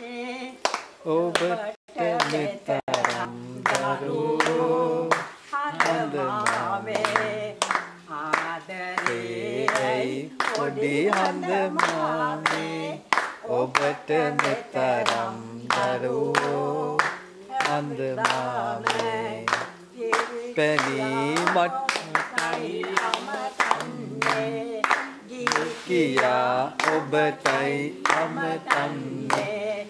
ඔබට මෙතරම් දරුවෝ හඳමාමේ ආදරේ පොඩි හඳමානේ ඔබට මෙතරම් දරුවෝ හඳමානේ පැනීමට අමතන්නේ කියා ඔබටයි අමතන්නේ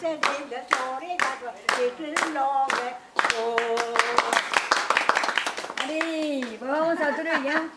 값을 진듯 소리가 이끌놈의 소 우리 봉사들을 양